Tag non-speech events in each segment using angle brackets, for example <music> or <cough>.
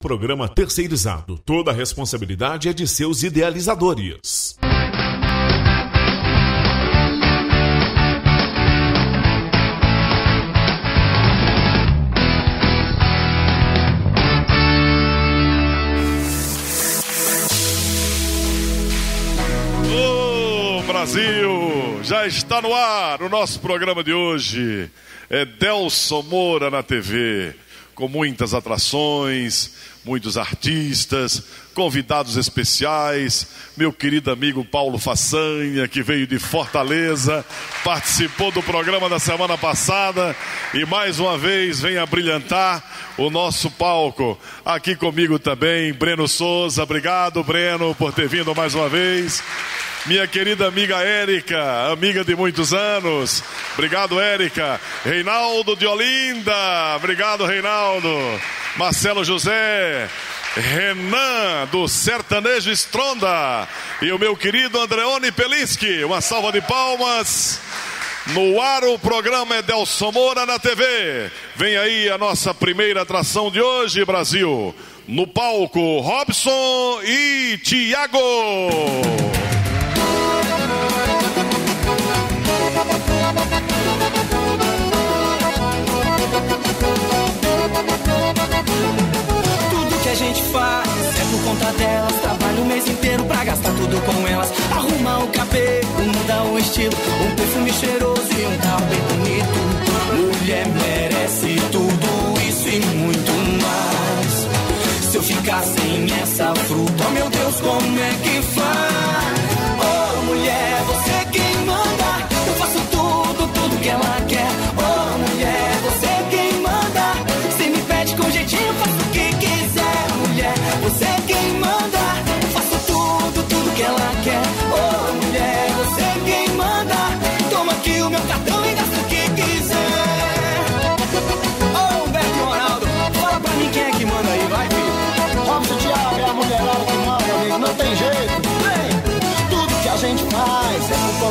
Programa terceirizado. Toda a responsabilidade é de seus idealizadores. Ô Brasil, já está no ar o nosso programa de hoje. É Delson Moura na TV, com muitas atrações, muitos artistas, convidados especiais, meu querido amigo Paulo Façanha, que veio de Fortaleza, participou do programa da semana passada e mais uma vez vem a brilhantar o nosso palco. Aqui comigo também, Breno Souza, obrigado Breno por ter vindo mais uma vez. Minha querida amiga Érica, amiga de muitos anos. Obrigado, Érica. Reinaldo de Olinda. Obrigado, Reinaldo. Marcelo José. Renan do Sertanejo Estronda. E o meu querido Andreone Pelinski. Uma salva de palmas. No ar o programa é Delson Moura na TV. Vem aí a nossa primeira atração de hoje, Brasil. No palco, Robson e Tiago. Gente faz é por conta delas. Trabalho o mês inteiro pra gastar tudo com elas. Arrumar o cabelo, mudar o estilo. Um perfume cheiroso e um carro bem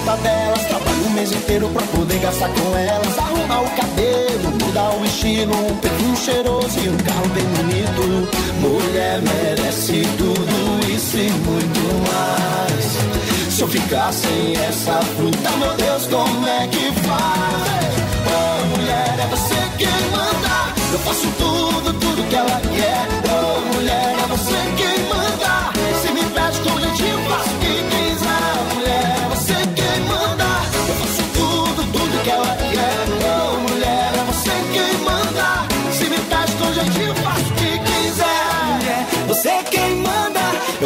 conta. Trabalho o mês inteiro pra poder gastar com elas. Arrumar o cabelo, mudar o estilo. Um perfume cheiroso e um carro bem bonito. Mulher merece tudo isso e muito mais. Se eu ficar sem essa fruta, meu Deus, como é que faz? Oh, mulher, é você quem manda. Eu faço tudo, tudo que ela quer. Oh, mulher, é você quem manda. Se me pede com jeitinho, faço o que quiser.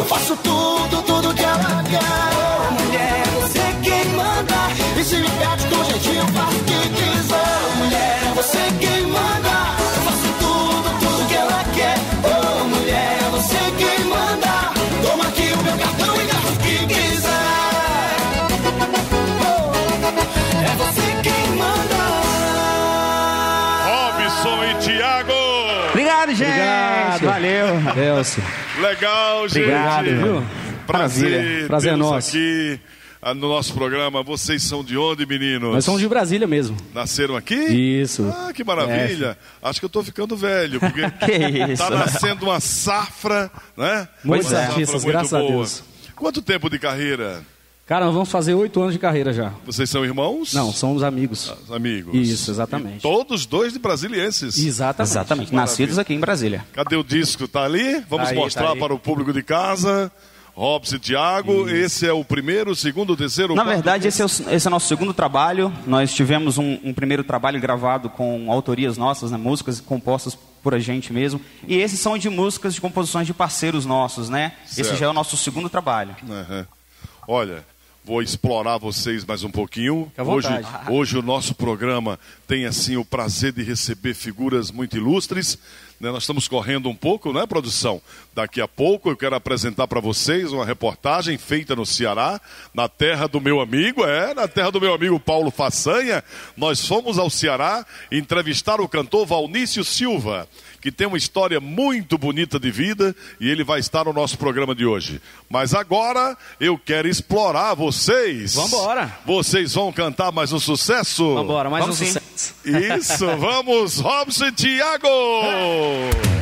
Eu faço tudo, tudo que ela quer. Mulher, você quem manda. E se me pede com jeitinho, eu faço o que quiser. Mulher, você quem manda. Eu faço tudo, tudo que ela quer. Oh, mulher, você quem manda. Toma aqui o meu cartão e gasta o que quiser. Oh, é você quem manda. Robson e Tiago. Obrigado, gente. Obrigado. Valeu. Delcio. Legal, gente. Obrigado, viu? Prazer. Prazer tê-los nosso. aqui ah, no nosso programa. Vocês são de onde, meninos? Nós somos de Brasília mesmo. Nasceram aqui? Isso. Ah, que maravilha. Acho que eu tô ficando velho, porque <laughs> Que isso. tá nascendo uma safra, né? Muitos artistas, muito graças a boa. Deus. Quanto tempo de carreira? Cara, nós vamos fazer oito anos de carreira já. Vocês são irmãos? Não, somos amigos. Amigos. Isso, exatamente. E todos dois de brasilienses. Exatamente. Exatamente. Nascidos aqui em Brasília. Cadê o disco? Tá ali? Vamos Tá aí, mostrar tá para o público de casa. Robson e Thiago, esse é o primeiro, o segundo, o terceiro, Na quarto? verdade, esse é, o, esse é o nosso segundo trabalho. Nós tivemos um, um primeiro trabalho gravado com autorias nossas, né, músicas compostas por a gente mesmo. E esses são de músicas de composições de parceiros nossos, né? Certo. Esse já é o nosso segundo trabalho. Aham. Olha, vou explorar vocês mais um pouquinho. Hoje, hoje o nosso programa tem assim o prazer de receber figuras muito ilustres. né? Nós estamos correndo um pouco, né, produção? Daqui a pouco eu quero apresentar para vocês uma reportagem feita no Ceará, na terra do meu amigo, é, na terra do meu amigo Paulo Façanha. Nós fomos ao Ceará entrevistar o cantor Valnício Silva. Que tem uma história muito bonita de vida e ele vai estar no nosso programa de hoje. Mas agora eu quero explorar vocês. Vambora. Vocês vão cantar mais um sucesso? Vambora, mais Vamos um sim. sucesso. Isso, vamos, Robson e Thiago! <laughs>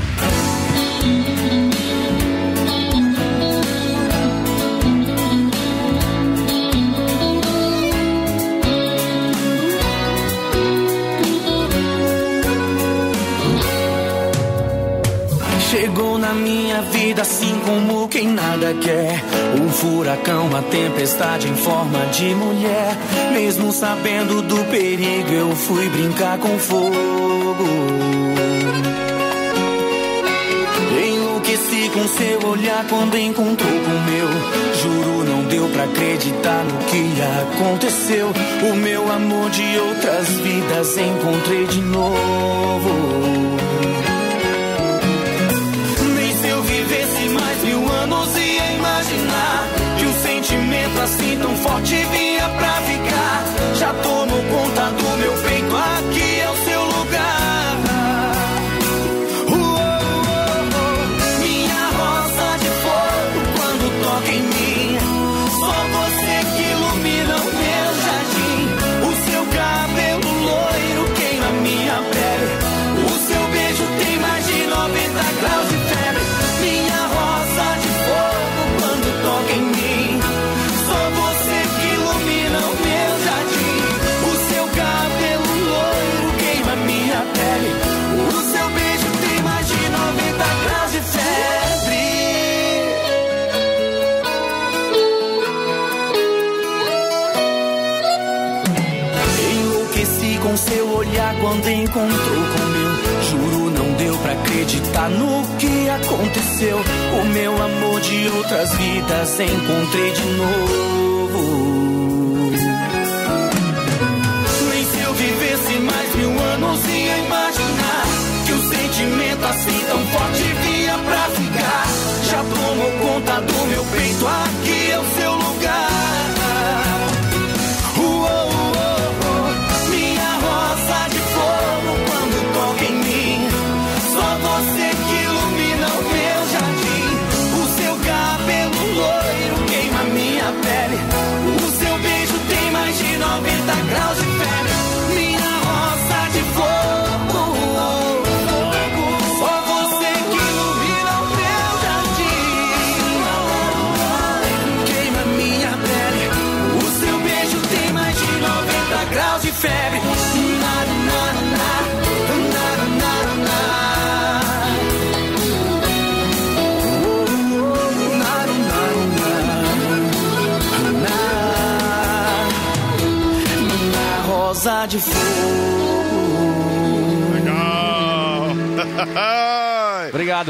na minha vida assim como quem nada quer. Um furacão, uma tempestade em forma de mulher. Mesmo sabendo do perigo, eu fui brincar com fogo. Enlouqueci com seu olhar quando encontrou com o meu. Juro, não deu pra acreditar no que aconteceu. O meu amor de outras vidas encontrei de novo. Anos ia imaginar que um sentimento assim tão forte vinha pra ficar. Já tomou conta do meu peito, quando encontrou com o meu. Juro, não deu pra acreditar no que aconteceu. O meu amor de outras vidas encontrei de novo. Nem se eu vivesse mais mil anos ia imaginar que um sentimento assim tão forte vinha pra ficar. Já tomou conta do meu peito, aqui you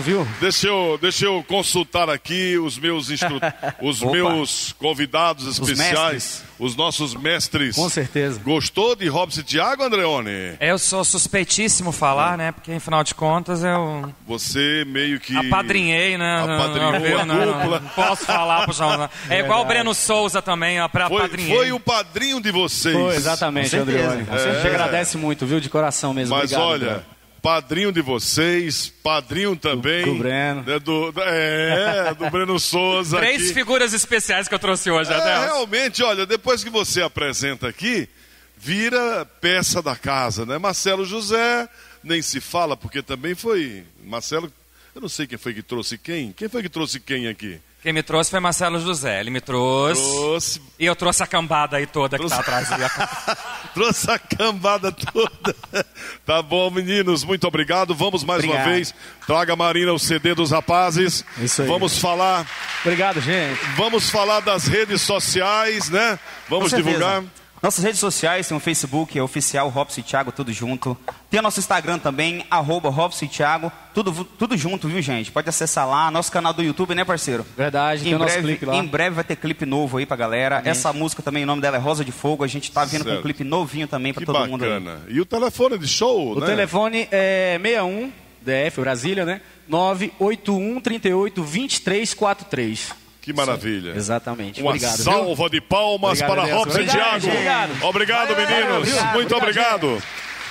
Obrigado, viu? Deixa eu, deixa eu consultar aqui os meus, instru... <laughs> os Opa. meus convidados especiais, mestres. os nossos mestres. Com certeza. Gostou de Robson e Thiago, Andreone? Eu sou suspeitíssimo falar, né? Porque, afinal de contas, eu Você meio que. apadrinhei, né? Apadrinhou Não, a não, não, <laughs> posso falar pro João. <laughs> É igual o Breno Souza também, pra Foi, apadrinhei. foi o padrinho de vocês. Foi, exatamente, Andreone. gente certeza. agradece muito, viu? De coração mesmo. Mas Obrigado, olha. Padrinho de vocês, padrinho também. do Breno. né, do, do- é, do Breno Souza. Três aqui. figuras especiais que eu trouxe hoje, É, Adelson. realmente, olha, depois que você apresenta aqui, vira peça da casa, né? Marcelo José, nem se fala, porque também foi. Marcelo, eu não sei quem foi que trouxe quem. Quem foi que trouxe quem aqui? Quem me trouxe foi Marcelo José. Ele me trouxe. Trouxe. E eu trouxe a cambada aí toda que tá atrás. ali. <laughs> <laughs> Trouxe a cambada toda. <laughs> tá bom, meninos, muito obrigado. Vamos mais uma Obrigado. vez. Traga, Marina, o CD dos rapazes. Isso aí. Vamos falar, Obrigado, gente. vamos falar das redes sociais, né? Vamos Com certeza. divulgar. Nossas redes sociais, tem o Facebook, é oficial Robson e Thiago, tudo junto. Tem o nosso Instagram também, arroba Robson e Thiago, tudo, tudo junto, viu, gente? Pode acessar lá. Nosso canal do YouTube, né, parceiro? Verdade, tem Em o nosso breve, clipe lá. em breve vai ter clipe novo aí pra galera. Essa música também, o nome dela é Rosa de Fogo. A gente tá vindo com Certo. um clipe novinho também pra Que todo mundo aí. bacana. E o telefone de show, O né? telefone é 61 DF, Brasília, né? 981 38 2343. Que maravilha. Exatamente. Uma Obrigado. viu? salva de palmas Obrigado, para. Robson e Obrigado, Thiago. Obrigado. Obrigado, meninos. obrigado. Muito Obrigado, obrigado.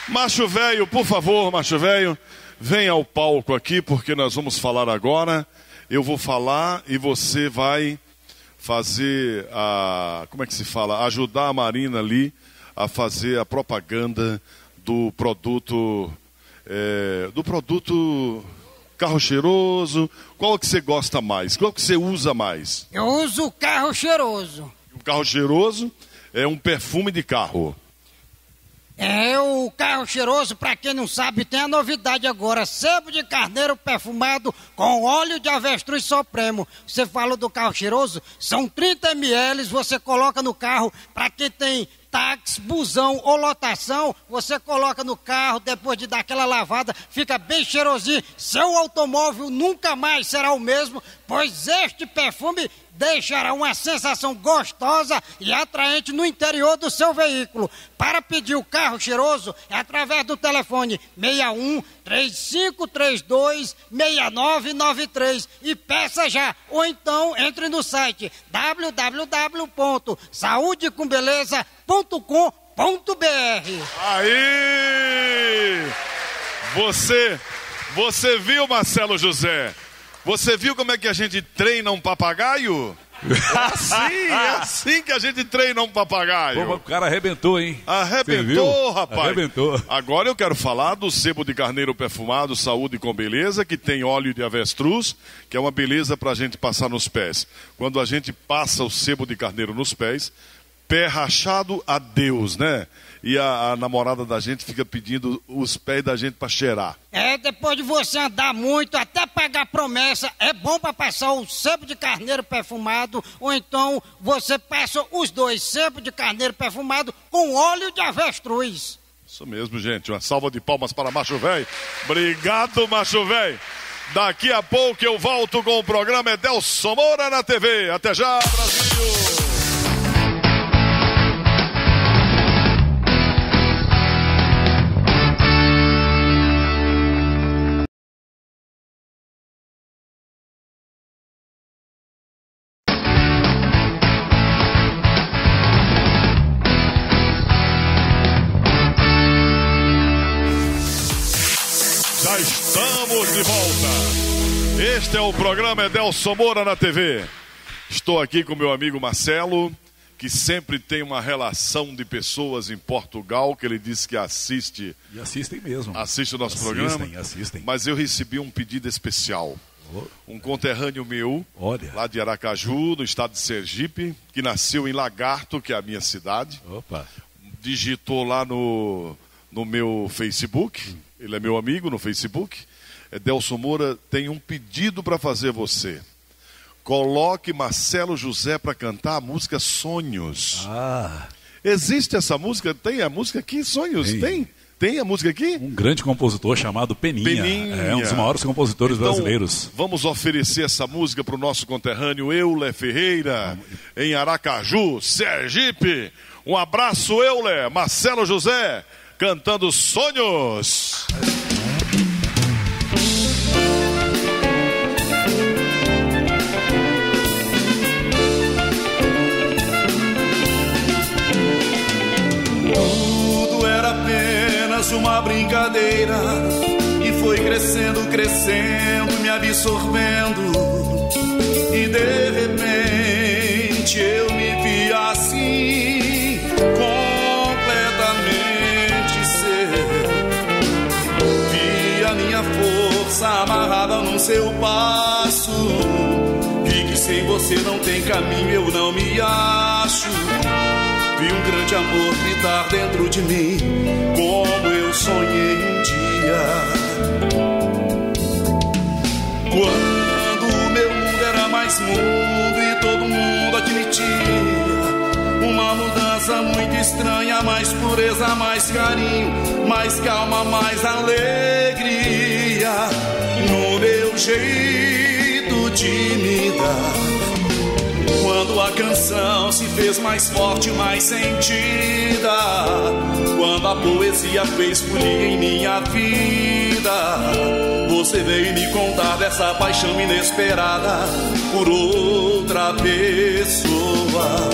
Macho velho, por favor, macho velho, venha ao palco aqui, porque nós vamos falar agora. Eu vou falar e você vai fazer a. Como é que se fala? Ajudar a Marina ali a fazer a propaganda do produto. é, do produto carro cheiroso. Qual que você gosta mais? Qual que você usa mais? Eu uso o carro cheiroso. Um carro cheiroso é um perfume de carro. É, o carro cheiroso, pra quem não sabe, tem a novidade agora: sebo de carneiro perfumado com óleo de avestruz supremo. Você falou do carro cheiroso? São 30 ml, você coloca no carro. Pra quem tem táxi, busão ou lotação, você coloca no carro, depois de dar aquela lavada, fica bem cheirosinho. Seu automóvel nunca mais será o mesmo, pois este perfume deixará uma sensação gostosa e atraente no interior do seu veículo. Para pedir o carro cheiroso, é através do telefone 61 3532 6993 e peça já. Ou então entre no site www.saudecombeleza.com.br. Aí! Você, você viu, Marcelo José? Você viu como é que a gente treina um papagaio? <laughs> É assim, é assim que a gente treina um papagaio. Pô, o cara arrebentou, hein? Arrebentou, rapaz. Arrebentou. Agora eu quero falar do sebo de carneiro perfumado Saúde com Beleza, que tem óleo de avestruz, que é uma beleza pra gente passar nos pés. Quando a gente passa o sebo de carneiro nos pés, pé rachado a Deus, né? E a, a namorada da gente fica pedindo os pés da gente pra cheirar. É, depois de você andar muito, até pagar promessa, é bom para passar o sebo de carneiro perfumado, ou então você passa os dois, sebo de carneiro perfumado com óleo de avestruz. Isso mesmo, gente. Uma salva de palmas para Macho Véi. Obrigado, Macho Véi. Daqui a pouco eu volto com o programa Edelson Moura na TV. Até já, Brasil! Este é o programa Edelson Moura na TV. Estou aqui com meu amigo Marcelo, que sempre tem uma relação de pessoas em Portugal, que ele disse que assiste, E assistem mesmo. assiste o nosso Assistem, programa. assistem. Mas eu recebi um pedido especial. Um conterrâneo meu, Olha. lá de Aracaju, no estado de Sergipe, que nasceu em Lagarto, que é a minha cidade Opa. digitou lá no, no meu Facebook, ele é meu amigo no Facebook. Delson Moura tem um pedido para fazer você. Coloque Marcelo José para cantar a música Sonhos. Ah, Existe essa música? Tem a música aqui, Sonhos? Tem. Tem? Tem a música aqui? um grande compositor chamado Peninha. Peninha. É um dos maiores compositores Então, brasileiros. Vamos oferecer essa música para o nosso conterrâneo Euler Ferreira, em Aracaju, Sergipe. Um abraço, Euler, Marcelo José, cantando Sonhos. E foi crescendo, crescendo, me absorvendo. E de repente eu me vi assim, completamente ser. Vi a minha força amarrada no seu passo. Vi que sem você não tem caminho, eu não me acho. Vi um grande amor gritar dentro de mim, como eu sonhei. Quando o meu mundo era mais mundo e todo mundo admitia uma mudança muito estranha, mais pureza, mais carinho, mais calma, mais alegria no meu jeito de me dar. Quando a canção se fez mais forte, mais sentida. Quando a poesia fez folia em minha vida. Você veio me contar dessa paixão inesperada por outra pessoa.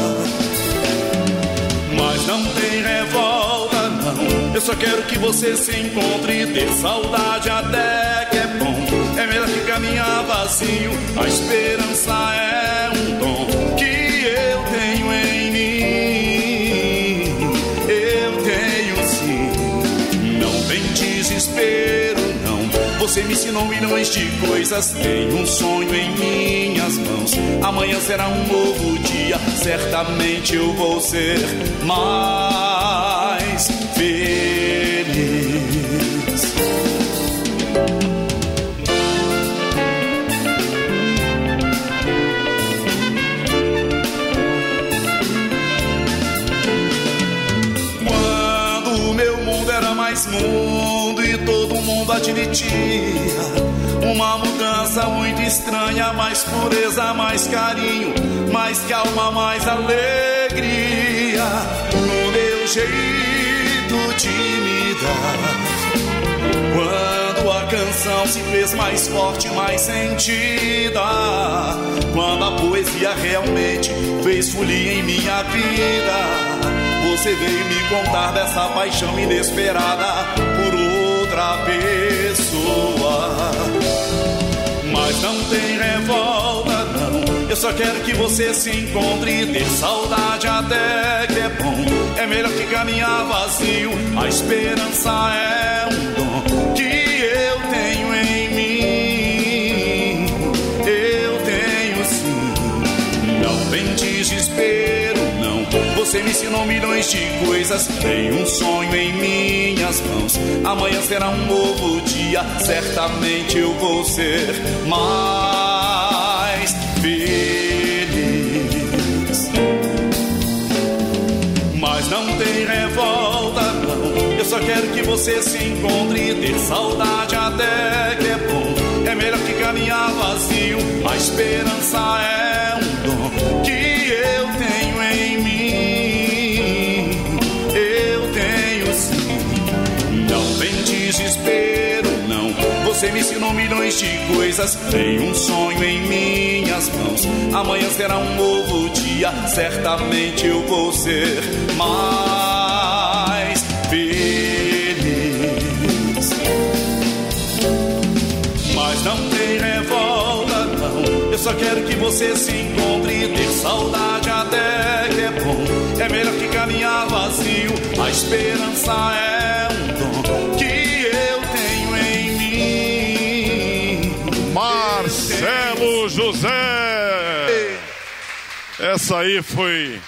Mas não tem revolta, não. Eu só quero que você se encontre e ter saudade até que é bom. É melhor que caminhar vazio. A esperança é me ensinou milhões de coisas. Tenho um sonho em minhas mãos. Amanhã será um novo dia. Certamente eu vou ser mais feliz. Todo mundo admitia uma mudança muito estranha, mais pureza, mais carinho, mais calma, mais alegria no meu jeito de me dar. Quando a canção se fez mais forte, mais sentida. Quando a poesia realmente fez folia em minha vida. Você veio me contar dessa paixão inesperada por outra pessoa. Mas não tem revolta, não. Eu só quero que você se encontre e ter saudade até que é bom. É melhor que caminhar vazio. A esperança é um dom que Você me ensinou milhões de coisas. Tem um sonho em minhas mãos. Amanhã será um novo dia. Certamente eu vou ser mais feliz. Mas não tem revolta, não. Eu só quero que você se encontre ter saudade até que é bom. É melhor que caminhar vazio. A esperança é um dom que desespero, não. Você me ensinou milhões de coisas. Tem um sonho em minhas mãos. Amanhã será um novo dia. Certamente eu vou ser mais feliz. Mas não tem revolta, não. Eu só quero que você se encontre ter saudade até que é bom. É melhor que caminhar vazio. A esperança é um dom que José. Essa aí foi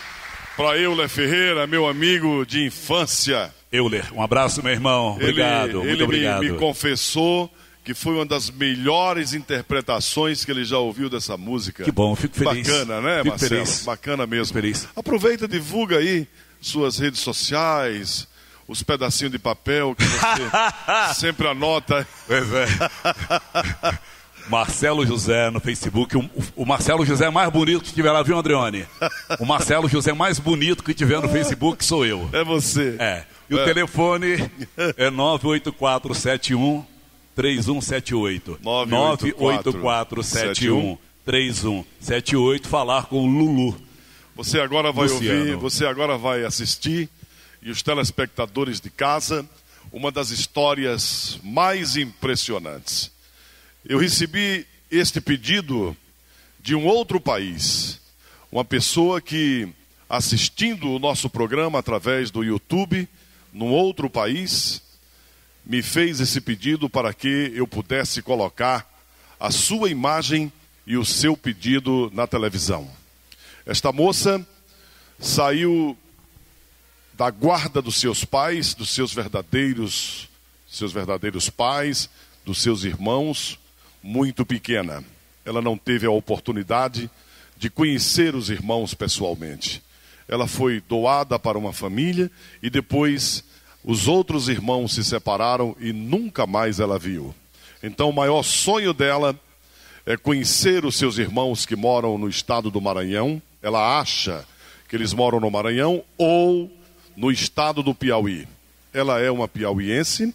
para Euler Ferreira, meu amigo de infância. Euler, um abraço, meu irmão. Obrigado, ele, muito ele me- obrigado. Me, confessou que foi uma das melhores interpretações que ele já ouviu dessa música. Que bom, fico feliz. Bacana, né, Fico Marcelo? feliz. Bacana mesmo. Feliz. Aproveita, divulga aí suas redes sociais, os pedacinhos de papel que você <laughs> sempre anota. Pois é. <laughs> Marcelo José no Facebook. O, o Marcelo José é mais bonito que tiver lá, viu, Andreone? O Marcelo José mais bonito que tiver no Facebook sou eu. É você. É. E o É. telefone <laughs> é 98471 3178. 98471 3178. Falar com o Lulu. Você agora vai Luciano. ouvir, você agora vai assistir, e os telespectadores de casa, uma das histórias mais impressionantes. Eu recebi este pedido de um outro país. Uma pessoa que, assistindo o nosso programa através do YouTube, num outro país, me fez esse pedido para que eu pudesse colocar a sua imagem e o seu pedido na televisão. Esta moça saiu da guarda dos seus pais, dos seus verdadeiros, seus verdadeiros pais, dos seus irmãos, muito pequena. Ela não teve a oportunidade de conhecer os irmãos pessoalmente. Ela foi doada para uma família e depois os outros irmãos se separaram e nunca mais ela viu. Então, o maior sonho dela é conhecer os seus irmãos que moram no estado do Maranhão. Ela acha que eles moram no Maranhão ou no estado do Piauí. Ela é uma piauiense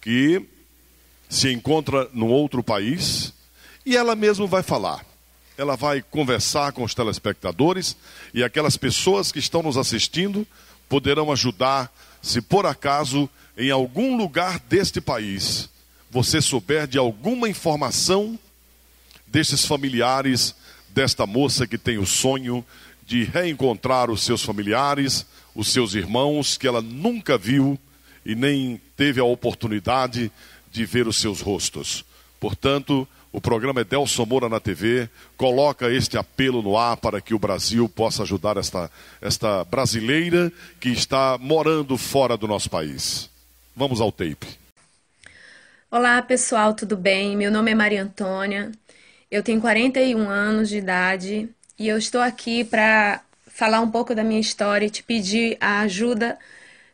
que se encontra num outro país e ela mesma vai falar. Ela vai conversar com os telespectadores e aquelas pessoas que estão nos assistindo poderão ajudar se por acaso em algum lugar deste país você souber de alguma informação destes familiares desta moça que tem o sonho de reencontrar os seus familiares, os seus irmãos que ela nunca viu e nem teve a oportunidade de ver os seus rostos. Portanto, o programa é Delson Moura na TV. Coloca este apelo no ar para que o Brasil possa ajudar esta, esta brasileira que está morando fora do nosso país. Vamos ao tape. Olá pessoal, tudo bem? Meu nome é Maria Antônia, eu tenho 41 anos de idade e eu estou aqui para falar um pouco da minha história e te pedir a ajuda,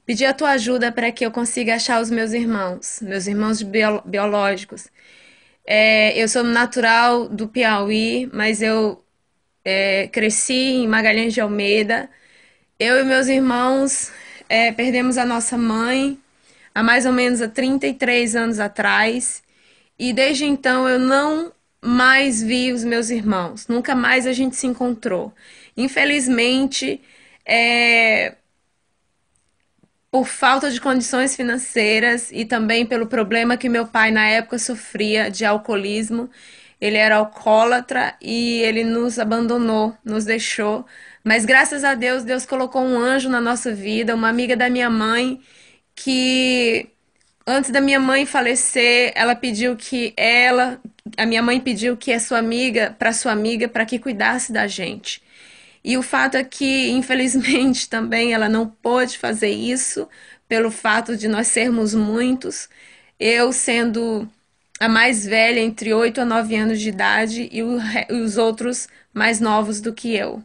pedir a tua ajuda para que eu consiga achar os meus irmãos, meus irmãos bio biológicos. É, eu sou natural do Piauí, mas eu é, cresci em Magalhães de Almeida. Eu e meus irmãos é, perdemos a nossa mãe há mais ou menos há 33 anos atrás. E desde então eu não mais vi os meus irmãos. Nunca mais a gente se encontrou. Infelizmente, é, por falta de condições financeiras e também pelo problema que meu pai na época sofria de alcoolismo. Ele era alcoólatra e ele nos abandonou, nos deixou. Mas graças a Deus, Deus colocou um anjo na nossa vida, uma amiga da minha mãe, que antes da minha mãe falecer, ela pediu que ela, a minha mãe pediu que a sua amiga, para sua amiga, para que cuidasse da gente. E o fato é que, infelizmente, <laughs> também ela não pôde fazer isso pelo fato de nós sermos muitos. Eu sendo a mais velha, entre 8 a 9 anos de idade, e, o, e os outros mais novos do que eu.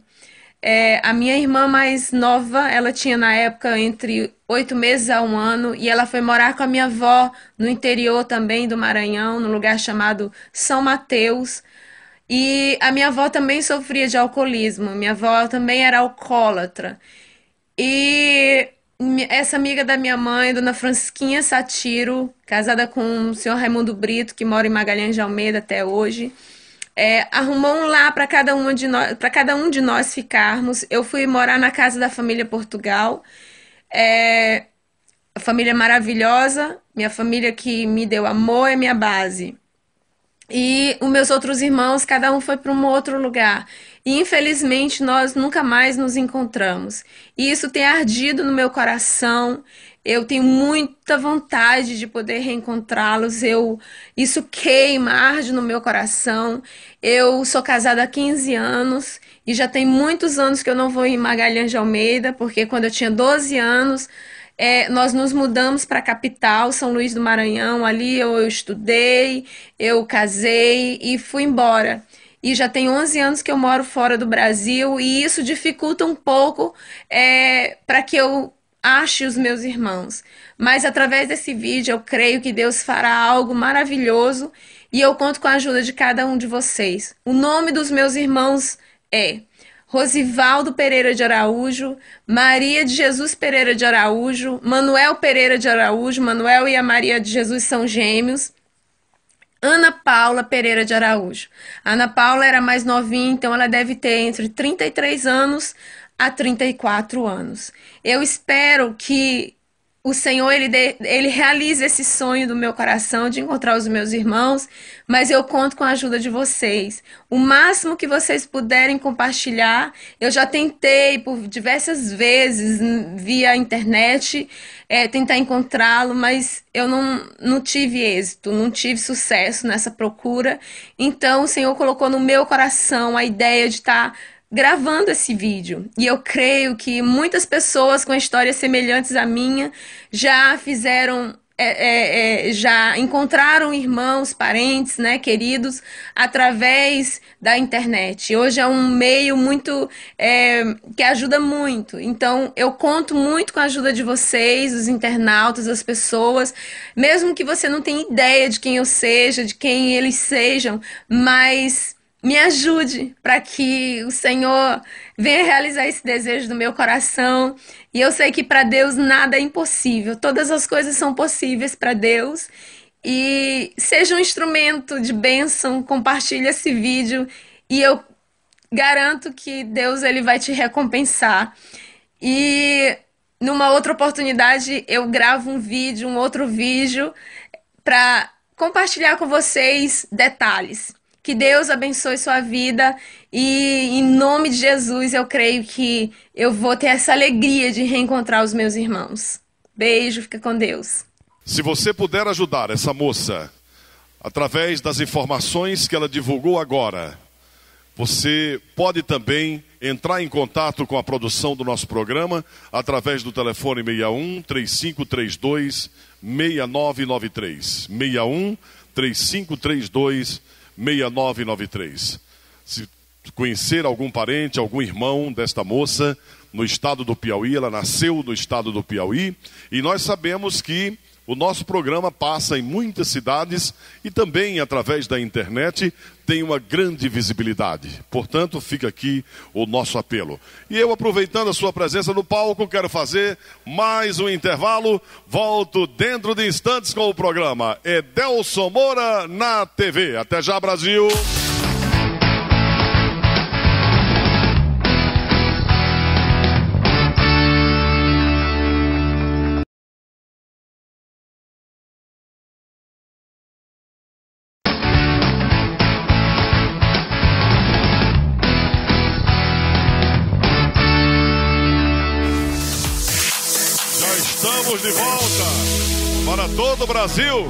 É, a minha irmã mais nova, ela tinha na época entre oito meses a um ano, e ela foi morar com a minha avó no interior também do Maranhão, num lugar chamado São Mateus. E a minha avó também sofria de alcoolismo, minha avó também era alcoólatra. E essa amiga da minha mãe, dona Francisquinha Satiro, casada com o senhor Raimundo Brito, que mora em Magalhães de Almeida até hoje, é, arrumou um lá para cada, uma de nós, cada um de nós ficarmos. Eu fui morar na casa da família Portugal. É, família maravilhosa, minha família que me deu amor é minha base. E os meus outros irmãos, cada um foi para um outro lugar. E infelizmente nós nunca mais nos encontramos. E isso tem ardido no meu coração. Eu tenho muita vontade de poder reencontrá-los. Eu isso queima, arde no meu coração. Eu sou casada há 15 anos e já tem muitos anos que eu não vou em Magalhães de Almeida, porque quando eu tinha 12 anos, é, nós nos mudamos para a capital, São Luís do Maranhão. Ali eu, estudei, eu casei e fui embora. E já tem 11 anos que eu moro fora do Brasil e isso dificulta um pouco é, para que eu ache os meus irmãos. Mas através desse vídeo eu creio que Deus fará algo maravilhoso e eu conto com a ajuda de cada um de vocês. O nome dos meus irmãos é Rosivaldo Pereira de Araújo, Maria de Jesus Pereira de Araújo, Manuel Pereira de Araújo, Manuel e a Maria de Jesus são gêmeos. Ana Paula Pereira de Araújo. Ana Paula era mais novinha, então ela deve ter entre 33 anos a 34 anos. Eu espero que o Senhor ele, de, ele realiza esse sonho do meu coração de encontrar os meus irmãos, mas eu conto com a ajuda de vocês. O máximo que vocês puderem compartilhar, eu já tentei por diversas vezes via internet é, tentar encontrá-lo, mas eu não, não tive êxito, não tive sucesso nessa procura. Então o Senhor colocou no meu coração a ideia de estar. Tá gravando esse vídeo. E eu creio que muitas pessoas com histórias semelhantes à minha já fizeram. É, é, é, já encontraram irmãos, parentes, né, queridos, através da internet. Hoje é um meio muito é, que ajuda muito. Então, eu conto muito com a ajuda de vocês, os internautas, as pessoas, mesmo que você não tenha ideia de quem eu seja, de quem eles sejam, mas me ajude para que o Senhor venha realizar esse desejo do meu coração. E eu sei que para Deus nada é impossível, todas as coisas são possíveis para Deus. E seja um instrumento de bênção, compartilhe esse vídeo e eu garanto que Deus ele vai te recompensar. E numa outra oportunidade eu gravo um vídeo, um outro vídeo para compartilhar com vocês detalhes. Que Deus abençoe sua vida e em nome de Jesus eu creio que eu vou ter essa alegria de reencontrar os meus irmãos. Beijo, fica com Deus. Se você puder ajudar essa moça através das informações que ela divulgou agora, você pode também entrar em contato com a produção do nosso programa através do telefone 61 3532 6993. 61 3532 6993. Se conhecer algum parente, algum irmão desta moça no estado do Piauí, ela nasceu no estado do Piauí, e nós sabemos que o nosso programa passa em muitas cidades e também através da internet tem uma grande visibilidade. Portanto, fica aqui o nosso apelo. E eu, aproveitando a sua presença no palco, quero fazer mais um intervalo. Volto dentro de instantes com o programa Edelson Moura na TV. Até já, Brasil! Estamos de volta para todo o Brasil.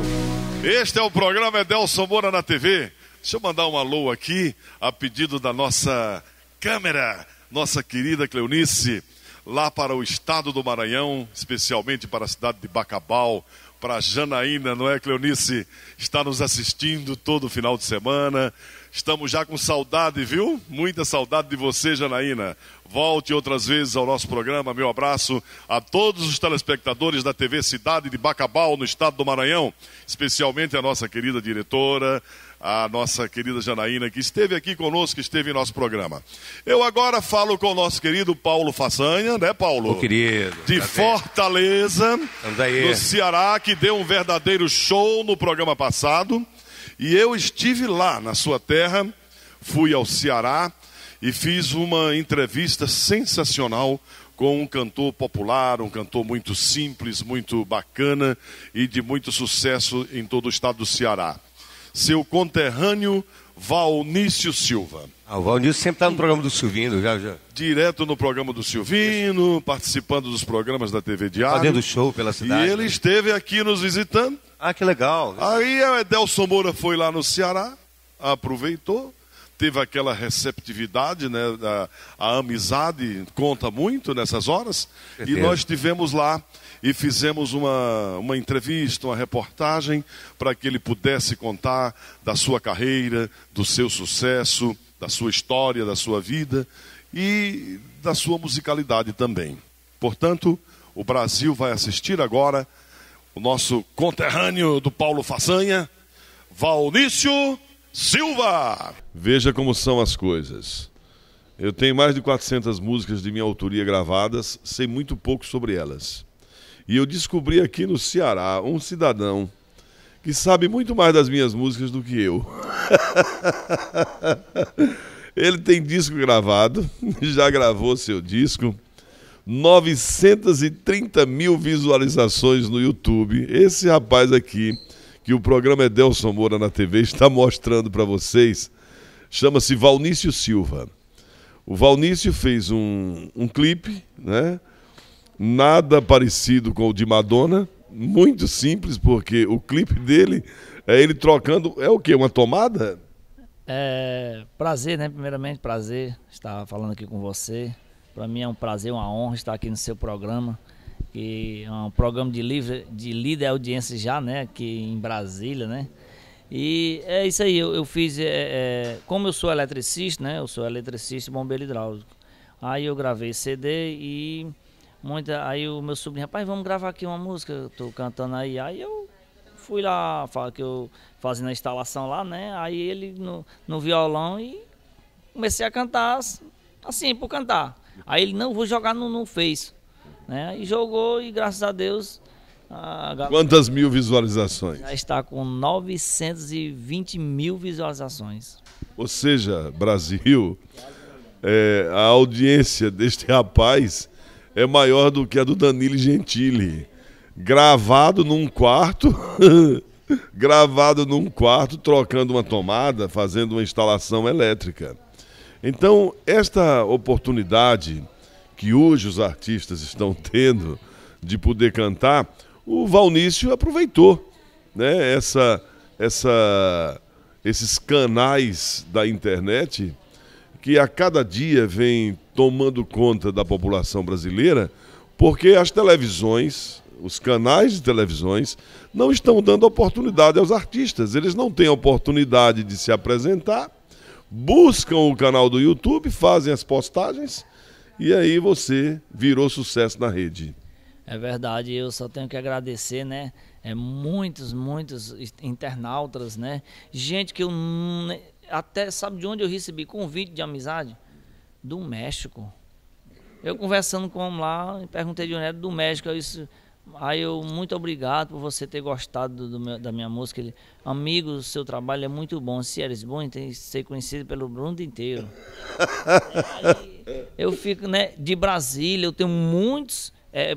Este é o programa Edelson Moura na TV. Deixa eu mandar um alô aqui a pedido da nossa câmera, nossa querida Cleonice, lá para o estado do Maranhão, especialmente para a cidade de Bacabal, para Janaína, não é, Cleonice? Está nos assistindo todo final de semana. Estamos já com saudade, viu? Muita saudade de você, Janaína. Volte outras vezes ao nosso programa. Meu abraço a todos os telespectadores da TV Cidade de Bacabal, no estado do Maranhão, especialmente a nossa querida diretora, a nossa querida Janaína, que esteve aqui conosco, que esteve em nosso programa. Eu agora falo com o nosso querido Paulo Façanha, né, Paulo? Ô, querido. De. Fortaleza, no Ceará, que deu um verdadeiro show no programa passado. E eu estive lá na sua terra, fui ao Ceará e fiz uma entrevista sensacional com um cantor popular, um cantor muito simples, muito bacana e de muito sucesso em todo o estado do Ceará. Seu conterrâneo Valnício Silva. Ah, o Valnilson sempre está no programa do Silvino, já, já. Direto no programa do Silvino, participando dos programas da TV Diário. Fazendo show pela cidade. E ele né? esteve aqui nos visitando. Ah, que legal. Aí o Edelson Moura foi lá no Ceará, aproveitou, teve aquela receptividade, né? A, a amizade conta muito nessas horas. E nós estivemos lá e fizemos uma, uma entrevista, uma reportagem, para que ele pudesse contar da sua carreira, do seu sucesso, da sua história, da sua vida e da sua musicalidade também. Portanto, o Brasil vai assistir agora o nosso conterrâneo do Paulo Façanha, Valnício Silva. Veja como são as coisas. Eu tenho mais de 400 músicas de minha autoria gravadas, sei muito pouco sobre elas. E eu descobri aqui no Ceará um cidadão que sabe muito mais das minhas músicas do que eu. <laughs> Ele tem disco gravado, <laughs> já gravou seu disco. 930 mil visualizações no YouTube. Esse rapaz aqui, que o programa Edelson Moura na TV está mostrando para vocês, chama-se Valnício Silva. O Valnício fez um, um clipe, né? Nada parecido com o de Madonna, muito simples, porque o clipe dele é ele trocando. É o quê? Uma tomada? É, prazer, né? Primeiramente, prazer estar falando aqui com você. Para mim é um prazer, uma honra estar aqui no seu programa, que é um programa de, livre, de líder audiência já, né? Aqui em Brasília, né? E é isso aí, eu, eu fiz, é, é, como eu sou eletricista, né? Eu sou eletricista e bombeiro hidráulico. Aí eu gravei CD e muita, aí o meu sobrinho, rapaz, vamos gravar aqui uma música, eu tô cantando aí. Aí eu fui lá, fala que eu fazendo a instalação lá, né? Aí ele no, no violão e comecei a cantar assim, por cantar. Aí ele, não, vou jogar no, no Face. Né? E jogou e graças a Deus. A galera Quantas mil visualizações? Já está com 920 mil visualizações. Ou seja, Brasil, é, a audiência deste rapaz é maior do que a do Danilo Gentili. Gravado num quarto, <laughs> gravado num quarto, trocando uma tomada, fazendo uma instalação elétrica. Então, esta oportunidade que hoje os artistas estão <laughs> tendo de poder cantar, o Valnício aproveitou né, essa essa, esses canais da internet que a cada dia vem tomando conta da população brasileira, porque as televisões, os canais de televisões, não estão dando oportunidade aos artistas. Eles não têm oportunidade de se apresentar, buscam o canal do YouTube, fazem as postagens e aí você virou sucesso na rede. É verdade, eu só tenho que agradecer, né? É, muitos, muitos internautas, né? Gente que eu até sabe de onde eu recebi convite de amizade? Do México. Eu conversando com um lá, perguntei de onde era, do México. Eu disse, aí eu, muito obrigado por você ter gostado do, meu- da minha música. Ele, amigo, o seu trabalho é muito bom. Se eres bom, tem que ser conhecido pelo mundo inteiro. Aí, eu fico, né, de Brasília, eu tenho muitos, é,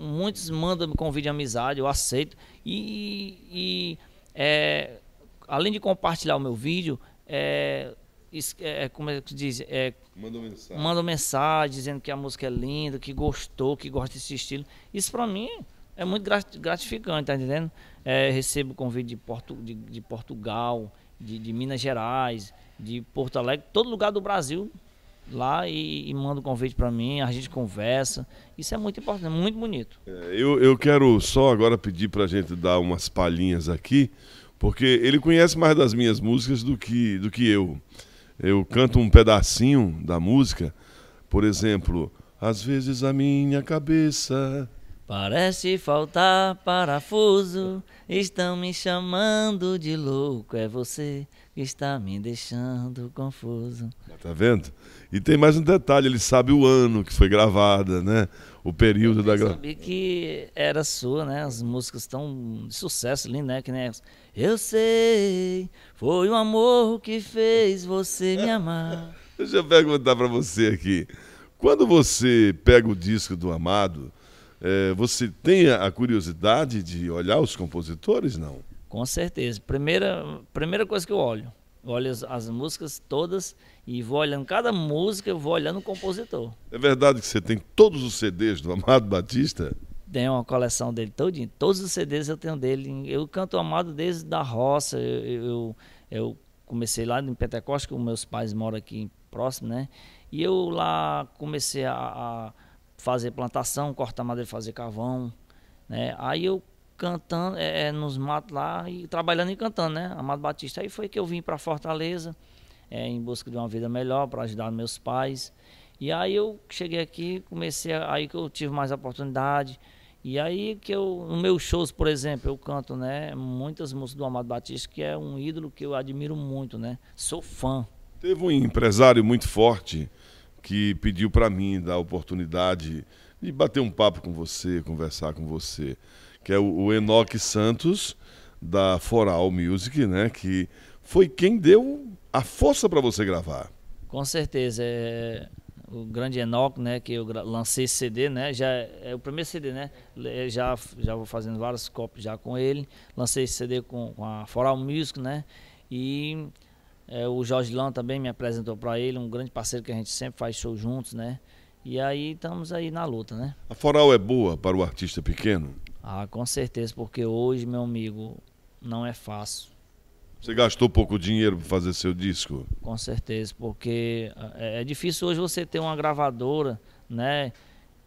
muitos mandam me convite de amizade, eu aceito. E, e, é, além de compartilhar o meu vídeo, é, é, como é que diz? É, Mandam mensagem. mandam mensagem dizendo que a música é linda, que gostou, que gosta desse estilo. Isso pra mim é muito grat- gratificante, tá entendendo? É, recebo convite de, Portu, de, de Portugal, de, de Minas Gerais, de Porto Alegre, todo lugar do Brasil lá e, e manda um convite pra mim, a gente conversa. Isso é muito importante, muito bonito. É, Eu, eu quero só agora pedir pra gente dar umas palhinhas aqui, porque ele conhece mais das minhas músicas do que, do que eu. Eu canto um pedacinho da música, por exemplo, às vezes a minha cabeça. Parece faltar parafuso, estão me chamando de louco, é você que está me deixando confuso. Tá vendo? E tem mais um detalhe, ele sabe o ano que foi gravada, né? O período da Eu gravação. sabia que era sua, né? As músicas estão de sucesso, linda, né? Que nem. Eu sei, foi o amor que fez você me amar. <laughs> Deixa eu perguntar pra você aqui. Quando você pega o disco do Amado, eh, você tem a a curiosidade de olhar os compositores, não? Com certeza. Primeira, primeira coisa que eu olho. Eu olho as, as músicas todas e vou olhando cada música, eu vou olhando o compositor. É verdade que você tem todos os CDs do Amado Batista? Tem uma coleção dele todinho. Todos os CDs eu tenho dele. Eu canto Amado desde da roça. Eu, eu, eu comecei lá em Pentecoste, que os meus pais moram aqui próximo, né? E eu lá comecei a, a fazer plantação, cortar madeira, fazer carvão, né? Aí eu cantando é, é, nos matos lá e trabalhando e cantando, né? Amado Batista. Aí foi que eu vim para Fortaleza, é, em busca de uma vida melhor, para ajudar meus pais. E aí eu cheguei aqui, comecei, aí que eu tive mais oportunidade. E aí que eu, no meus shows, por exemplo, eu canto, né, muitas músicas do Amado Batista, que é um ídolo que eu admiro muito, né? Sou fã. Teve um empresário muito forte que pediu para mim dar a oportunidade de bater um papo com você, conversar com você, que é o, o Enoque Santos da Foral Music, né, que foi quem deu a força para você gravar. Com certeza, é o grande Enoch, né, que eu lancei esse CD, né, já é o primeiro CD, né, le- já já vou fazendo vários copos já com ele, lancei esse CD com, com a Foral Music, né, e é, o Jorge Lan também me apresentou para ele, um grande parceiro que a gente sempre faz show juntos, né, e aí estamos aí na luta, né. A Foral é boa para o artista pequeno? Ah, com certeza, porque hoje, meu amigo, não é fácil. Você gastou pouco dinheiro para fazer seu disco? Com certeza, porque é, é difícil hoje você ter uma gravadora, né,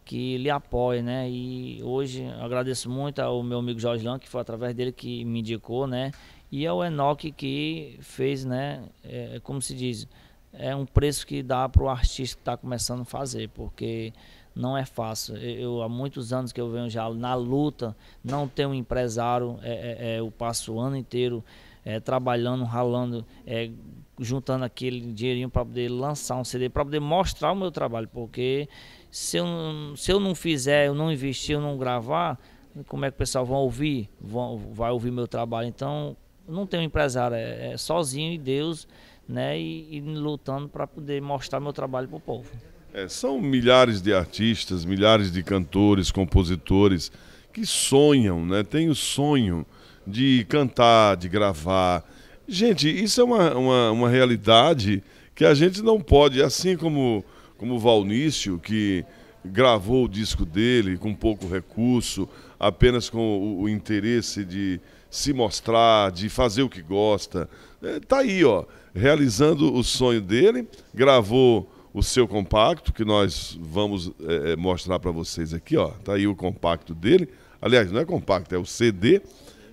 que lhe apoie, né? E hoje agradeço muito ao meu amigo Jorge Lan, que foi através dele que me indicou, né? E ao Enoch que fez, né? É, como se diz, é um preço que dá para o artista que está começando a fazer, porque não é fácil. Eu, eu- há muitos anos que eu venho já na luta, não tenho um empresário, é, é, é, eu passo o ano inteiro é, trabalhando, ralando, é, juntando aquele dinheirinho para poder lançar um CD, para poder mostrar o meu trabalho, porque se eu, não- se eu não fizer, eu não investir, eu não gravar, como é que o pessoal vai ouvir? Vão, vai ouvir meu trabalho. Então, não tenho empresário, é, é sozinho e Deus, né? E, e lutando para poder mostrar meu trabalho para o povo. É, são milhares de artistas, milhares de cantores, compositores que sonham, né? Tem o sonho de cantar, de gravar. Gente, isso é uma, uma, uma realidade que a gente não pode, assim como, como o Valnício, que gravou o disco dele com pouco recurso, apenas com o, o interesse de se mostrar, de fazer o que gosta. É, tá aí, ó, realizando o sonho dele, gravou o seu compacto, que nós vamos é, é, mostrar para vocês aqui, ó. Tá aí o compacto dele. Aliás, não é compacto, é o CD.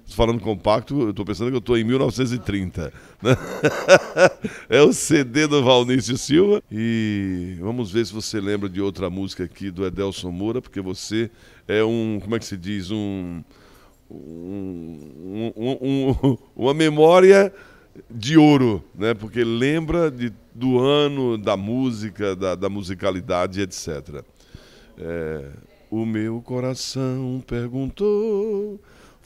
Falando compacto, eu tô pensando que eu tô em 1930. né? <laughs> é o CD do Valnício Silva. E vamos ver se você lembra de outra música aqui do Edelson Moura, porque você é um, como é que se diz? Um, um, um- um- uma memória de ouro, né? Porque lembra de, do ano, da música, da, da musicalidade, etc. É, o meu coração perguntou,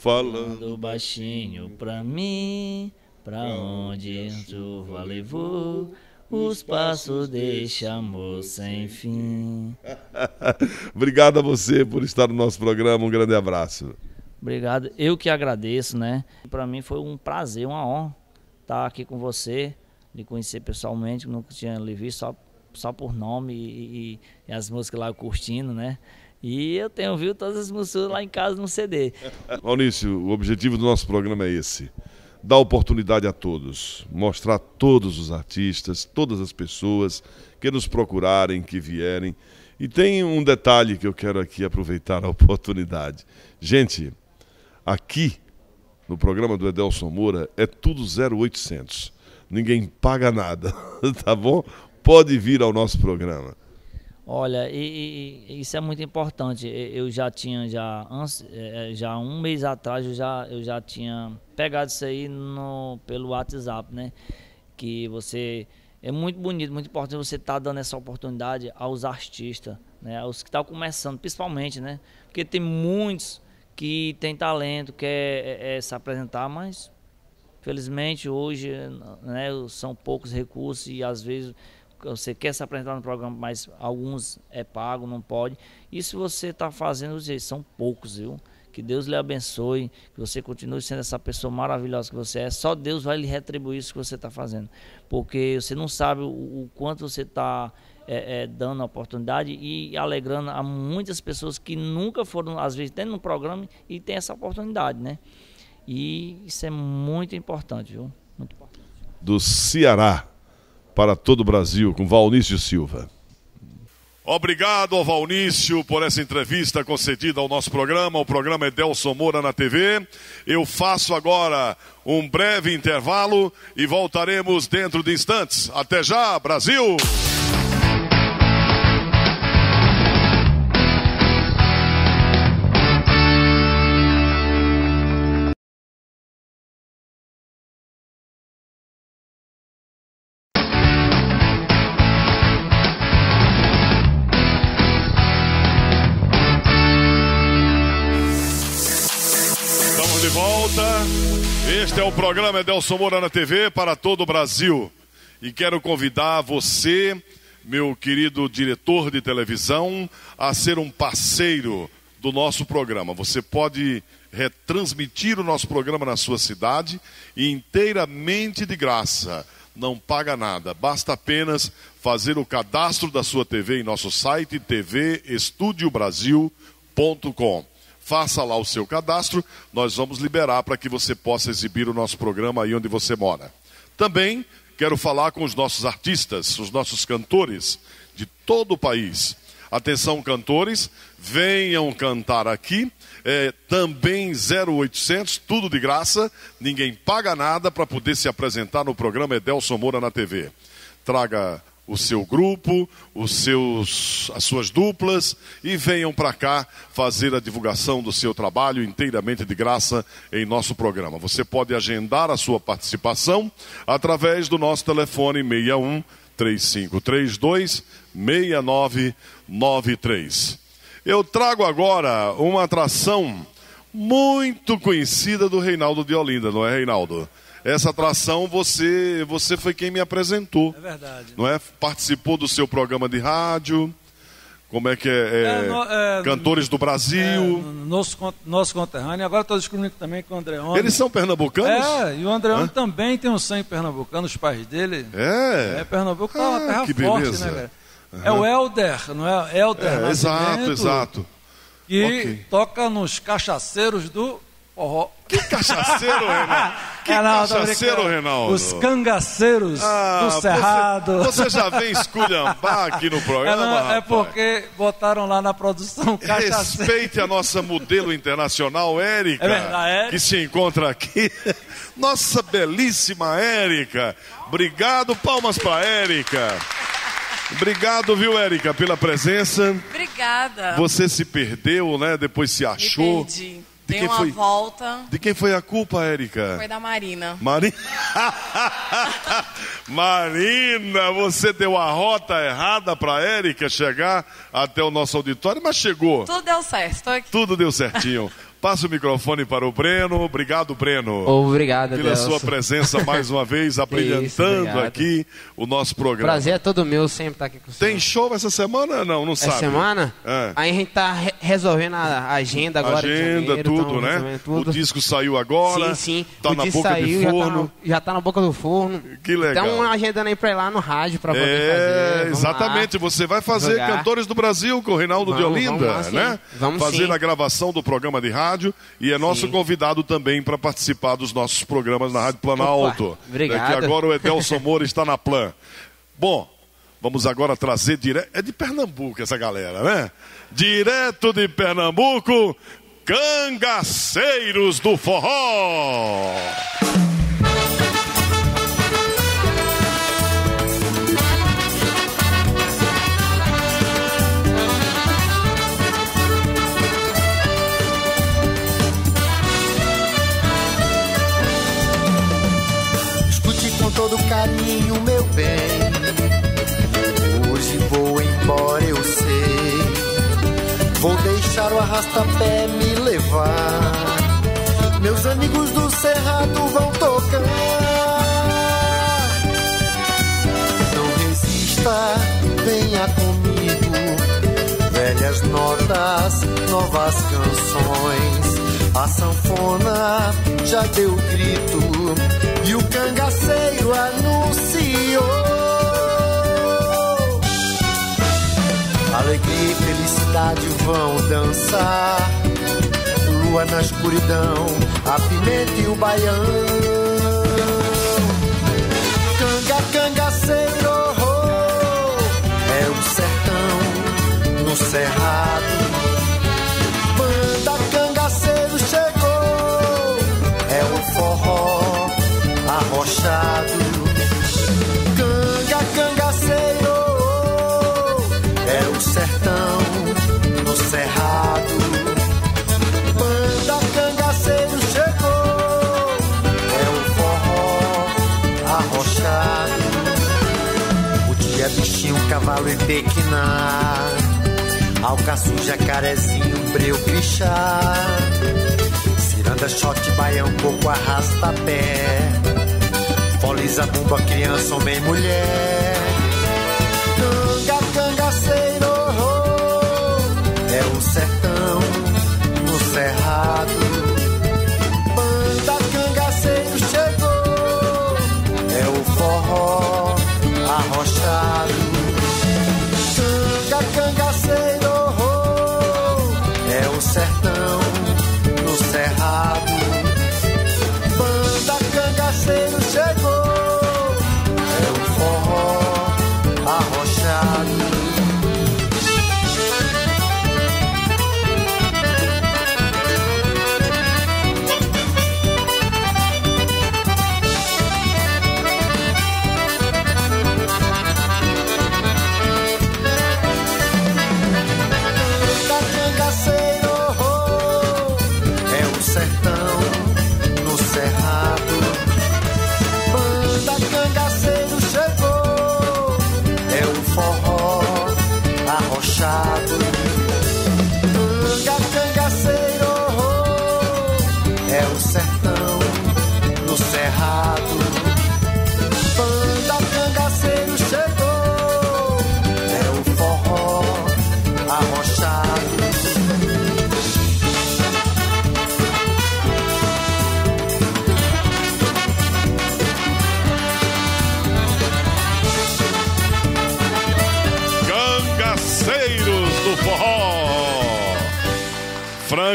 falando baixinho pra mim, pra onde chuva levou, os passos deste amor sem fim. <laughs> Obrigado a você por estar no nosso programa. Um grande abraço. Obrigado, eu que agradeço, né? Pra mim foi um prazer, uma honra estar aqui com você, lhe conhecer pessoalmente, nunca tinha lhe visto só, só por nome e, e- e as músicas lá curtindo, né? E eu tenho visto todas as músicas lá em casa no CD. <laughs> Maurício, o objetivo do nosso programa é esse: dar oportunidade a todos, mostrar todos os artistas, todas as pessoas que nos procurarem, que vierem. E tem um detalhe que eu quero aqui aproveitar a <laughs> oportunidade. Gente, aqui no programa do Edelson Moura é tudo 0800. Ninguém paga nada, <laughs> tá bom? Pode vir ao nosso programa. Olha, e, e- isso é muito importante. Eu já tinha já antes, eh, já um mês atrás eu já eu já tinha pegado isso aí no pelo WhatsApp, né? Que você é muito bonito, muito importante você estar dando essa oportunidade aos artistas, né? Aos que estão começando, principalmente, né? Porque tem muitos que têm talento, quer eh, eh, se apresentar, mas Felizmente hoje né, são poucos recursos e às vezes você quer se apresentar no programa, mas alguns é pago, não pode. Se você está fazendo, são poucos, viu? Que Deus lhe abençoe, que você continue sendo essa pessoa maravilhosa que você é. Só Deus vai lhe retribuir isso que você está fazendo. Porque você não sabe o, o quanto você está é, é, dando a oportunidade e alegrando a muitas pessoas que nunca foram, às vezes, tendo no programa e tem essa oportunidade, né? E isso é muito importante, viu? Muito importante. Do Ceará para todo o Brasil, com Valnício Silva. Obrigado ao Valnício por essa entrevista concedida ao nosso programa. O programa é Moura na TV. Eu faço agora um breve intervalo e voltaremos dentro de instantes. Até já, Brasil! Programa Edelson Moura na TV para todo o Brasil. E quero convidar você, meu querido diretor de televisão, a ser um parceiro do nosso programa. Você pode retransmitir o nosso programa na sua cidade inteiramente de graça. Não paga nada, basta apenas fazer o cadastro da sua TV em nosso site tvestudiobrasil.com faça lá o seu cadastro, nós vamos liberar para que você possa exibir o nosso programa aí onde você mora. Também quero falar com os nossos artistas, os nossos cantores de todo o país. Atenção, cantores, venham cantar aqui. É, também 0800, tudo de graça, ninguém paga nada para poder se apresentar no programa Edelson Moura na TV. Traga o seu grupo, os seus, as suas duplas e venham para cá fazer a divulgação do seu trabalho inteiramente de graça em nosso programa. Você pode agendar a sua participação através do nosso telefone 61 3532 6993. Eu trago agora uma atração muito conhecida do Reinaldo de Olinda, não é, Reinaldo? Essa atração você, você foi quem me apresentou. É verdade. Não é? Participou do seu programa de rádio. Como é que é? é, É, no- é, Cantores do Brasil. É, nosso, nosso conterrâneo. Agora estou descobrindo também que o Andreone. Eles são pernambucanos? É, e o Andreone Hã? também tem um sangue pernambucano, os pais dele. É? É, Pernambuco é uma Ah, terra que forte, beleza. né? Aham. É o Helder, não é? Helder É, exato, exato. Que Ok. toca nos cachaceiros do forró. Que cachaceiro, <laughs> Reinaldo? Que É, não, cachaceiro. Reinaldo? Os cangaceiros Ah, do Cerrado. Você, você já vem esculhambar aqui no É, programa, não, é rapaz? porque botaram lá na produção <laughs> cachaceiro. Respeite a nossa modelo internacional, Érica, É verdade, é? que se encontra aqui. <laughs> Nossa belíssima Érica. Obrigado, palmas para Érica. Obrigado, viu, Érica, pela presença. Obrigada. Você se perdeu, né? Depois se achou. Perdi. De Dei quem uma foi? volta. De quem foi a culpa, Érica? Foi da Marina. Marina. <laughs> Marina, você deu a rota errada para Érica chegar até o nosso auditório, mas chegou. Tudo deu certo. Tudo deu certinho. Passa o microfone para o Breno. Obrigado, Breno. Obrigado, Pela sua presença mais uma vez, <laughs> abrilhantando obrigado. aqui o nosso programa. Prazer é todo meu sempre estar aqui com você. Tem show essa semana? Não, não sabe. Essa semana? É. Aí a gente tá re- resolvendo a agenda agora. de Agenda, janeiro, tudo, né? tudo. O disco saiu agora. Sim, sim. Tá o na disco boca saiu, de já tá forno. no- Já tá, na boca do forno. Que legal. Então agendando aí pra ir lá no rádio pra poder É, fazer. Exatamente. lá. Você vai fazer Jogar. Cantores do Brasil com o Reinaldo de Vamos, Olinda, vamos lá, né? Vamos fazer sim. a gravação do programa de rádio e é nosso convidado também para participar dos nossos programas na Rádio Planalto. Opa, obrigado. É que agora o Edelson Moura está na Plan. Bom, vamos agora trazer direto. É de Pernambuco essa galera, né? Direto de Pernambuco, Cangaceiros do Forró. Todo carinho, meu bem. Hoje vou embora, eu sei. Vou deixar o arrasta-pé me levar. Meus amigos do Cerrado vão tocar. Não resista, venha comigo. Velhas notas, novas canções. A sanfona já deu grito e o cangaceiro anunciou. Alegria e felicidade vão dançar. Lua na escuridão, a pimenta e o baião. Arrochado. Canga, cangaceiro, é o sertão no cerrado. Banda cangaceiro chegou, é o forró arrochado. O dia bichinho, cavalo e pequinar. Alcaçu, jacarezinho, breu, crixá. Ciranda, shot, baião, coco, arrasta pé. Foliza, bumba, criança, homem, mulher.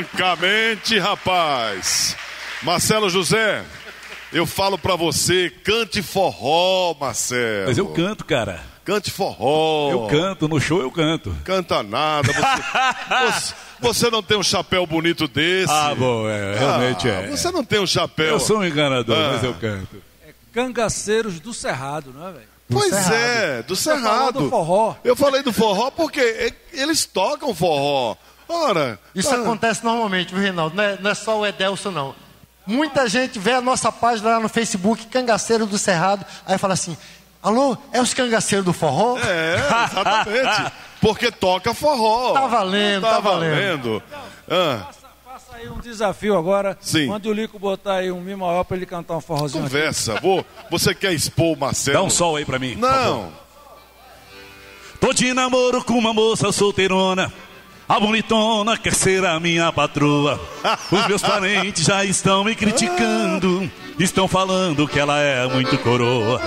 Francamente, rapaz. Marcelo José, eu falo pra você, cante forró, Marcelo. Mas eu canto, cara. Cante forró. Eu canto, no show eu canto. Canta nada. Você, <laughs> você, você não tem um chapéu bonito desse. Ah, bom, é, realmente Ah, é. Você não tem um chapéu. Eu sou um enganador, Ah. mas eu canto. Cangaceiros do Cerrado, não é, velho? Pois é, do Você Cerrado. do forró. Eu falei do forró porque eles tocam forró. Ora, Isso acontece normalmente, viu, Reinaldo? Não é, não é só o Edelson, não. Muita gente vê a nossa página lá no Facebook, Cangaceiro do Cerrado, aí fala assim: alô, é os cangaceiros do forró? É, exatamente. Porque toca forró. Tá valendo, tá, tá valendo. valendo. Ah, Faça aí um desafio agora. Sim. Mande o Lico botar aí um Mi maior pra ele cantar um forrozinho aqui. conversa. Vou, você quer expor o Marcelo? Dá um sol aí pra mim. Não. Tô de namoro com uma moça solteirona. A bonitona quer ser a minha patroa. Os meus parentes já estão me criticando. Estão falando que ela é muito coroa.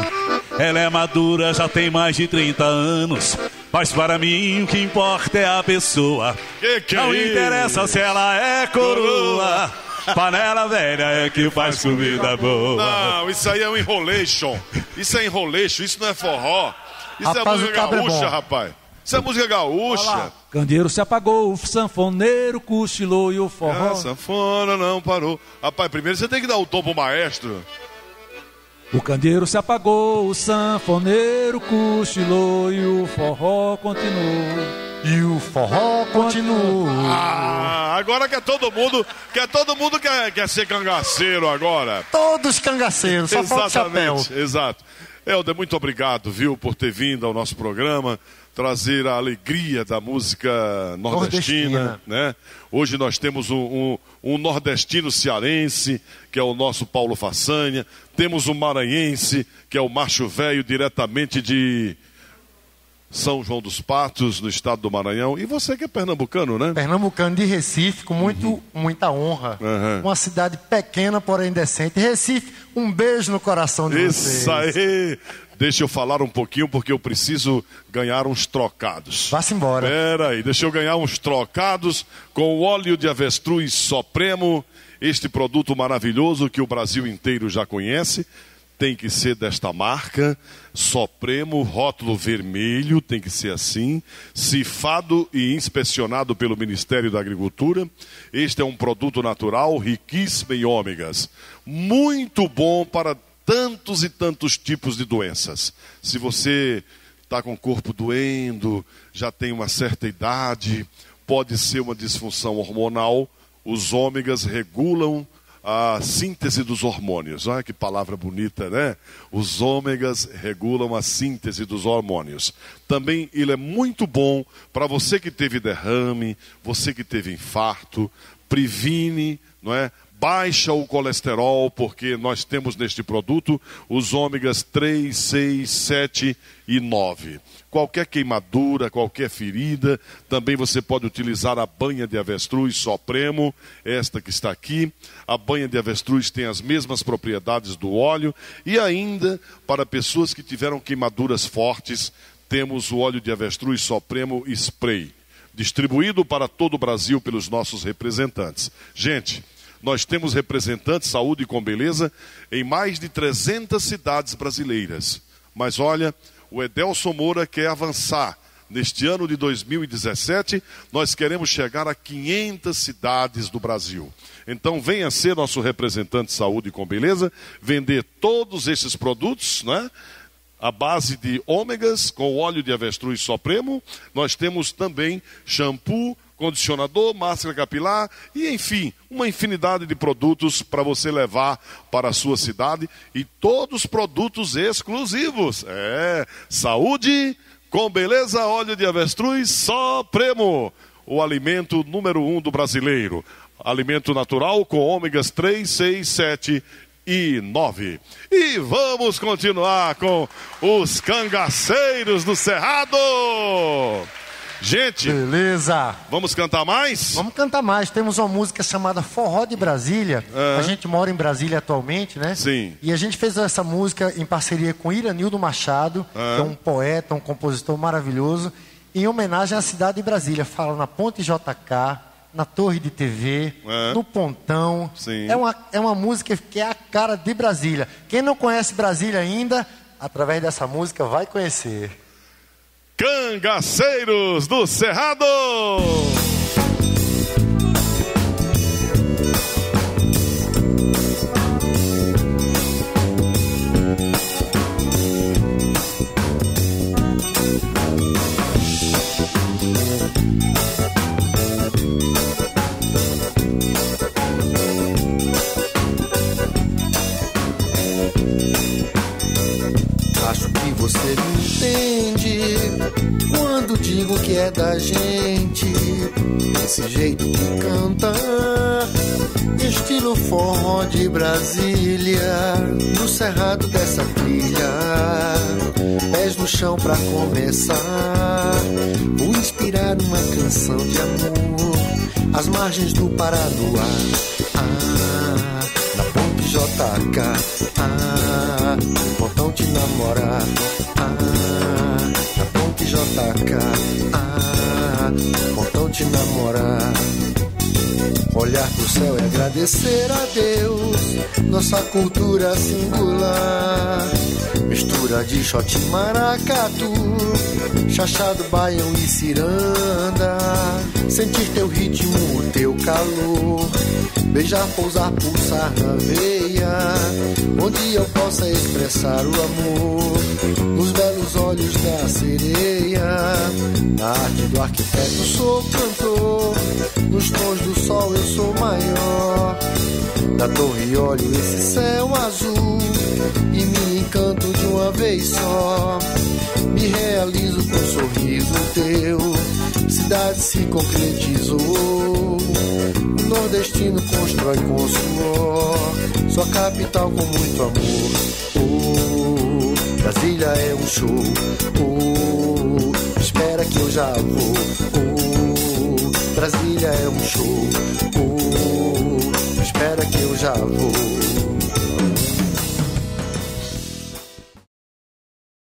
Ela é madura, já tem mais de 30 anos. Mas para mim o que importa é a pessoa. Que que é Não isso? interessa se ela é coroa. Panela velha é que faz comida boa. Não, isso aí é um enrolation. Isso é enrolation, isso não é forró. Isso Rapaz, é música é gaúcha, bom. rapaz. É música gaúcha. Candeeiro se apagou, o sanfoneiro cochilou e o forró. A sanfona não parou. Rapaz, primeiro você tem que dar o tom pro maestro. O candeeiro se apagou, o sanfoneiro cochilou e o forró continuou. E o forró continua. Ah, agora quer todo mundo, quer todo mundo quer, quer ser cangaceiro agora. Todos cangaceiros, só falta o chapéu. Exatamente, exato. Helder, muito obrigado, viu, por ter vindo ao nosso programa, trazer a alegria da música nordestina, Nordestina. né? Hoje nós temos um, um- um nordestino cearense, que é o nosso Paulo Façanha, temos um maranhense, que é o Macho Velho, diretamente de São João dos Patos, no estado do Maranhão. E você que é pernambucano, né? Pernambucano de Recife, com muito, muita honra. Uhum. Uma cidade pequena, porém decente. Recife, um beijo no coração de vocês. Isso aí! Deixa eu falar um pouquinho, porque eu preciso ganhar uns trocados. Vá-se embora. Pera aí, deixa eu ganhar uns trocados com o óleo de avestruz Supremo, este produto maravilhoso que o Brasil inteiro já conhece. Tem que ser desta marca, Supremo, rótulo vermelho, tem que ser assim, cifado e inspecionado pelo Ministério da Agricultura. Este é um produto natural, riquíssimo em ômegas. Muito bom para tantos e tantos tipos de doenças. Se você está com o corpo doendo, já tem uma certa idade, pode ser uma disfunção hormonal. Os ômegas regulam a síntese dos hormônios. Olha que palavra bonita, né? Os ômegas regulam a síntese dos hormônios. Também ele é muito bom para você que teve derrame, você que teve infarto, previne, não é? Baixa o colesterol, porque nós temos neste produto os ômegas 3, 6, 7 e 9. Qualquer queimadura, qualquer ferida, também você pode utilizar a banha de avestruz Supremo, esta que está aqui. A banha de avestruz tem as mesmas propriedades do óleo e ainda para pessoas que tiveram queimaduras fortes, temos o óleo de avestruz Supremo Spray, distribuído para todo o Brasil pelos nossos representantes. Gente, nós temos representantes saúde com beleza em mais de 300 cidades brasileiras. Mas olha, o Edelson Moura quer avançar. Neste ano de 2017, nós queremos chegar a 500 cidades do Brasil. Então, venha ser nosso representante de saúde com beleza, vender todos esses produtos, né? a base de ômegas com óleo de avestruz Supremo. Nós temos também shampoo, condicionador, máscara capilar e, enfim, uma infinidade de produtos para você levar para a sua cidade e todos produtos exclusivos. É, saúde com beleza, óleo de avestruz Supremo, o alimento número um do brasileiro. Alimento natural com ômegas 3, 6, 7 e 9. E vamos continuar com os cangaceiros do Cerrado. Gente, beleza. Vamos cantar mais? Vamos cantar mais. Temos uma música chamada Forró de Brasília. A gente mora em Brasília atualmente, né? Sim. E a gente fez essa música em parceria com Iranildo Machado, Ah. que é um poeta, um compositor maravilhoso, em homenagem à cidade de Brasília. Fala na Ponte JK, na torre de TV, É. no pontão. Sim. É uma, é uma música que é a cara de Brasília. Quem não conhece Brasília ainda, através dessa música vai conhecer. Cangaceiros do Cerrado! Você me entende quando digo que é da gente. Esse jeito que canta, estilo forró de Brasília. No cerrado dessa trilha, pés no chão pra começar. Vou inspirar uma canção de amor, às margens do Paraná. Ah, JK. Ah, pontão te namorar. Ah, na ponte JK. Ah, pontão te namorar. Olhar pro céu e agradecer a Deus, nossa cultura singular. Mistura de shot maracatu, chachado, baião e ciranda. Sentir teu ritmo, teu calor. Beijar, pousar, pulsar na veia, onde eu possa expressar o amor. Nos belos olhos da sereia, na arte do arquiteto sou cantor. Nos tons do sol eu sou maior. Da torre olho esse céu azul e me encanto de uma vez só. Me realizo com um sorriso teu, cidade se concretizou. O nordestino constrói com suor, sua capital com muito amor. Oh, Brasília é um show. Oh, espera que eu já vou. Oh, Brasília é um show. Oh, espera que eu já vou.